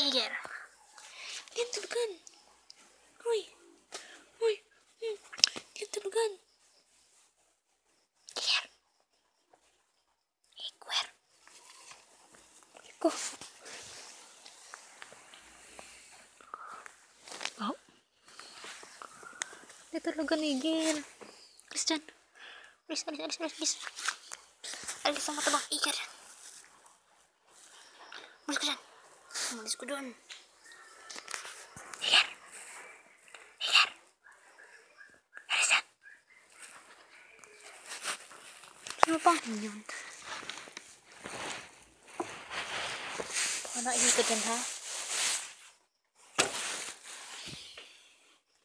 Iger. Dia tulugan. Uy. Uy. Hmm. Dia tulugan. Iger. Iker. Iko. Oh. Dia tulugan Iger. Alis dyan. Alis, alis, alis, alis, alis. Alis ang matabang Iger. Alis Umalis ko doon. Iger. Alis dyan. Sino pang yun? Baka naihikot yan ha?